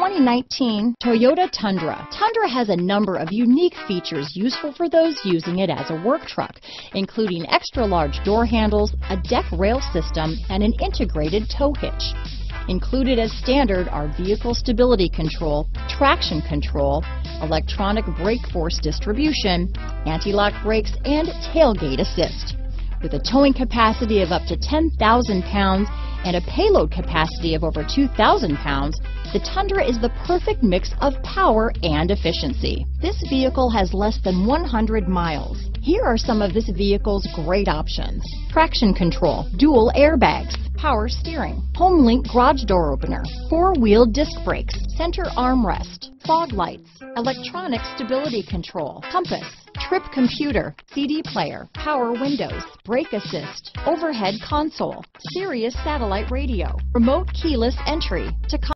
2019 Toyota Tundra. Tundra has a number of unique features useful for those using it as a work truck, including extra large door handles, a deck rail system, and an integrated tow hitch. Included as standard are vehicle stability control, traction control, electronic brake force distribution, anti-lock brakes, and tailgate assist. With a towing capacity of up to 10,000 pounds and a payload capacity of over 2,000 pounds, the Tundra is the perfect mix of power and efficiency. This vehicle has less than 100 miles. Here are some of this vehicle's great options. Traction control, dual airbags, power steering, HomeLink garage door opener, four-wheel disc brakes, center armrest, fog lights, electronic stability control, compass, trip computer, CD player, power windows, brake assist, overhead console, Sirius satellite radio, remote keyless entry,